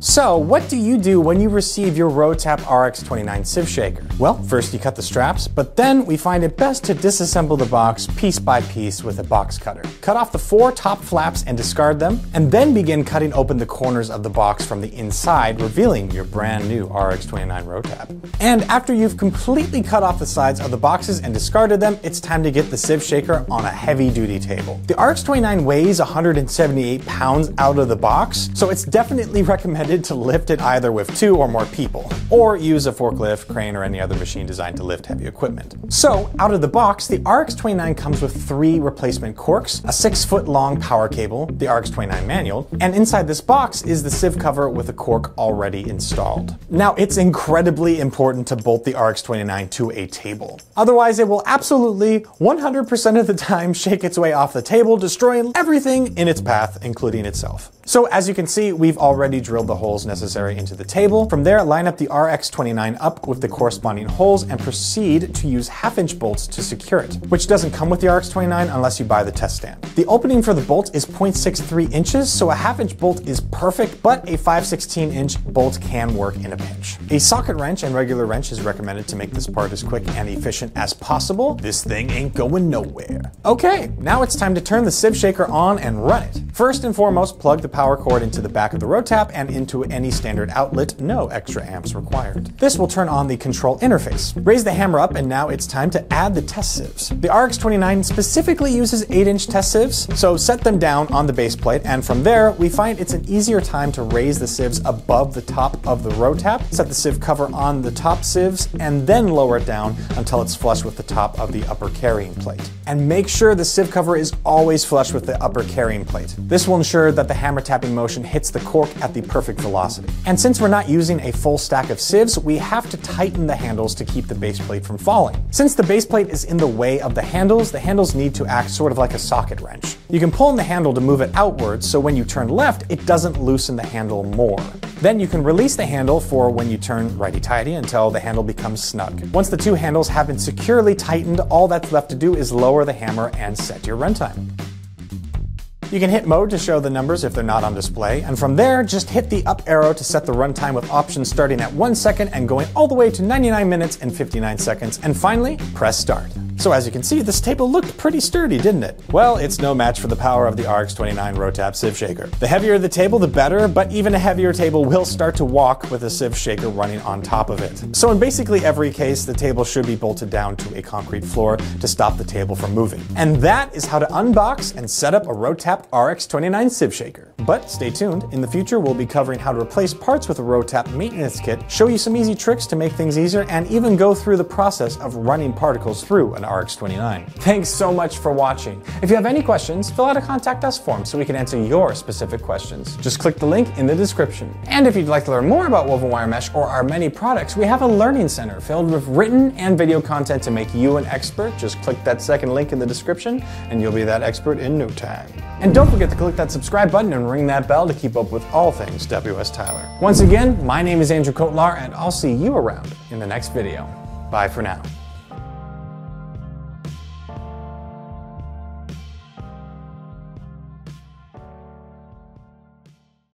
So what do you do when you receive your Rotap RX29 sieve shaker? Well, first you cut the straps, but then we find it best to disassemble the box piece by piece with a box cutter. Cut off the four top flaps and discard them, and then begin cutting open the corners of the box from the inside, revealing your brand new RX29 Rotap. And after you've completely cut off the sides of the boxes and discarded them, it's time to get the sieve shaker on a heavy duty table. The RX29 weighs 178 pounds out of the box, so it's definitely recommended to lift it either with two or more people, or use a forklift, crane, or any other machine designed to lift heavy equipment. So, out of the box, the RX29 comes with three replacement corks, a six foot long power cable, the RX29 manual, and inside this box is the sieve cover with a cork already installed. Now, it's incredibly important to bolt the RX29 to a table. Otherwise, it will absolutely 100% of the time shake its way off the table, destroying everything in its path, including itself. So as you can see, we've already drilled the holes necessary into the table. From there, line up the RX29 up with the corresponding holes and proceed to use half inch bolts to secure it, which doesn't come with the RX29 unless you buy the test stand. The opening for the bolt is 0.63 inches, so a half inch bolt is perfect, but a 5 16 inch bolt can work in a pinch. A socket wrench and regular wrench is recommended to make this part as quick and efficient as possible. This thing ain't going nowhere. Okay, now it's time to turn the sieve shaker on and run it. First and foremost, plug the power cord into the back of the Rotap and into any standard outlet, no extra amps required. This will turn on the control interface. Raise the hammer up and now it's time to add the test sieves. The RX29 specifically uses 8-inch test sieves, so set them down on the base plate and from there we find it's an easier time to raise the sieves above the top of the Rotap, set the sieve cover on the top sieves, and then lower it down until it's flush with the top of the upper carrying plate. And make sure the sieve cover is always flush with the upper carrying plate. This will ensure that the hammer tapping motion hits the cork at the perfect velocity. And since we're not using a full stack of sieves, we have to tighten the handles to keep the base plate from falling. Since the base plate is in the way of the handles, the handles need to act sort of like a socket wrench. You can pull on the handle to move it outwards, so when you turn left, it doesn't loosen the handle more. Then you can release the handle for when you turn righty-tighty until the handle becomes snug. Once the two handles have been securely tightened, all that's left to do is lower the hammer and set your runtime. You can hit mode to show the numbers if they're not on display, and from there, just hit the up arrow to set the runtime with options starting at 1 second and going all the way to 99 minutes and 59 seconds, and finally, press start. So as you can see, this table looked pretty sturdy, didn't it? Well, it's no match for the power of the RX29 Rotap Sieve Shaker. The heavier the table, the better, but even a heavier table will start to walk with a sieve shaker running on top of it. So in basically every case, the table should be bolted down to a concrete floor to stop the table from moving. And that is how to unbox and set up a Rotap RX29 Sieve Shaker. But stay tuned, in the future we'll be covering how to replace parts with a Rotap maintenance kit, show you some easy tricks to make things easier, and even go through the process of running particles through an RX29. Thanks so much for watching. If you have any questions, fill out a contact us form so we can answer your specific questions. Just click the link in the description. And if you'd like to learn more about woven wire mesh or our many products, we have a learning center filled with written and video content to make you an expert. Just click that second link in the description and you'll be that expert in no time. And don't forget to click that subscribe button and ring that bell to keep up with all things WS Tyler. Once again, my name is Andrew Kotlar and I'll see you around in the next video. Bye for now.